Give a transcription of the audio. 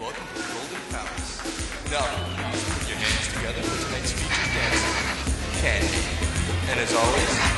welcome to the Golden Palace. Now, put your hands together for tonight's featured dancer, Candy. And as always,